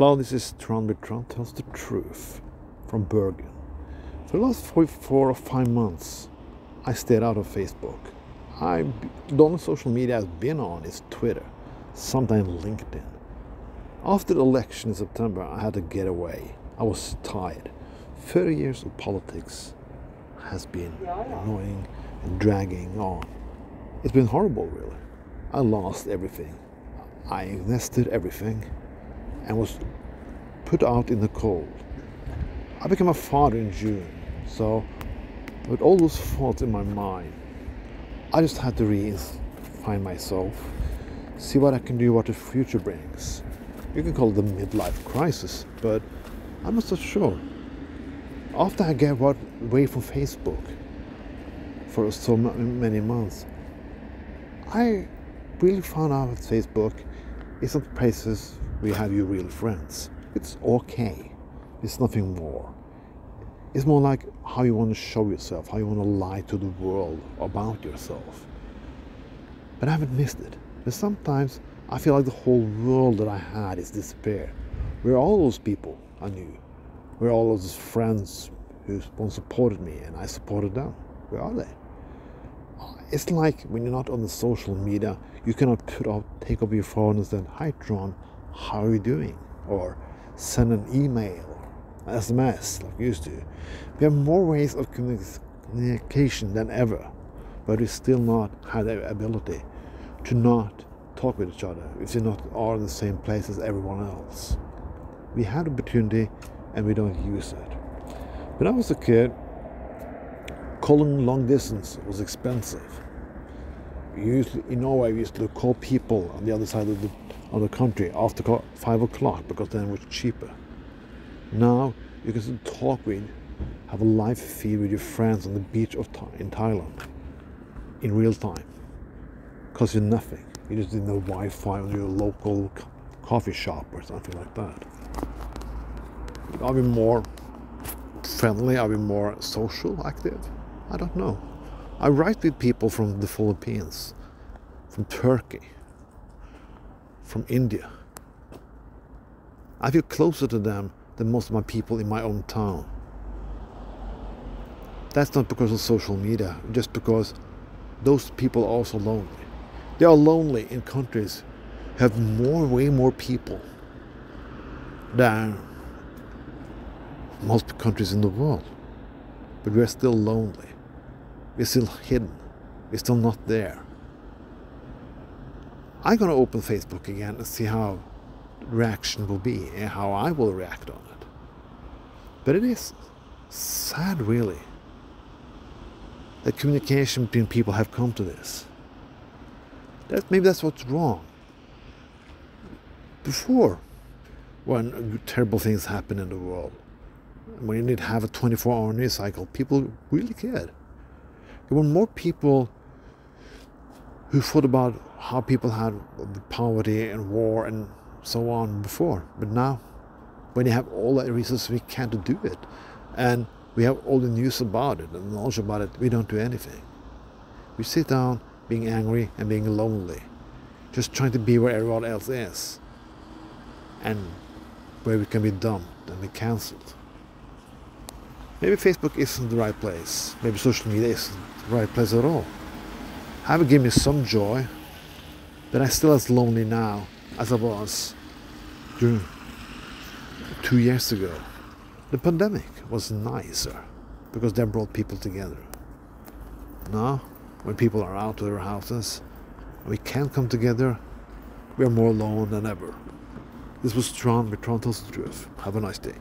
Hello, this is Trond with Trond Tells the Truth from Bergen. For the last four, four or five months, I stayed out of Facebook. I, the only social media I've been on is Twitter, sometimes LinkedIn. After the election in September, I had to get away. I was tired. 30 years of politics has been annoying and dragging on. It's been horrible, really. I lost everything. I invested everything and was put out in the cold. I became a father in June, so with all those thoughts in my mind, I just had to re-find myself, see what I can do, what the future brings. You can call it the midlife crisis, but I'm not so sure. After I got away from Facebook for so many months, I really found out that Facebook is not places we have you real friends. It's okay. It's nothing more. It's more like how you want to show yourself, how you want to lie to the world about yourself. But I haven't missed it. But sometimes I feel like the whole world that I had is disappeared. Where all those people I knew? Where all those friends who supported me and I supported them? Where are they? It's like when you're not on the social media, you cannot put out, take up your phone and say, Hi Trond, how are you doing? Or send an email, SMS like we used to. We have more ways of communication than ever, but we still not have the ability to not talk with each other if you're not all in the same place as everyone else. We had opportunity and we don't use it. When I was a kid, calling long distance was expensive. To, in Norway, we used to call people on the other side of the of the country after five o'clock because then it was cheaper. Now you can talk with, have a live feed with your friends on the beach of in Thailand in real time. Cost you nothing. You just need no Wi-Fi on your local coffee shop or something like that. I'll be more friendly? I'll be more social active? I don't know. I write with people from the Philippines, from Turkey, from India. I feel closer to them than most of my people in my own town. That's not because of social media, just because those people are also lonely. They are lonely in countries have more, way more people than most countries in the world. But we're still lonely. We're still hidden. We're still not there. I'm going to open Facebook again and see how reaction will be and how I will react on it. But it is sad, really, that communication between people have come to this. That, maybe that's what's wrong. Before, when terrible things happen in the world, when you need to have a 24 hour news cycle, people really cared. There were more people who thought about how people had poverty and war and so on before. But now, when you have all the resources we can't do it, and we have all the news about it and knowledge about it, we don't do anything. We sit down being angry and being lonely, just trying to be where everyone else is, and where we can be dumped and be cancelled. Maybe Facebook isn't the right place. Maybe social media isn't right place at all have given me some joy, but I'm still as lonely now as I was during two years ago. The pandemic was nicer because that brought people together. Now, when people are out of their houses and we can't come together, we are more alone than ever. This was Trond with Trond. Have a nice day.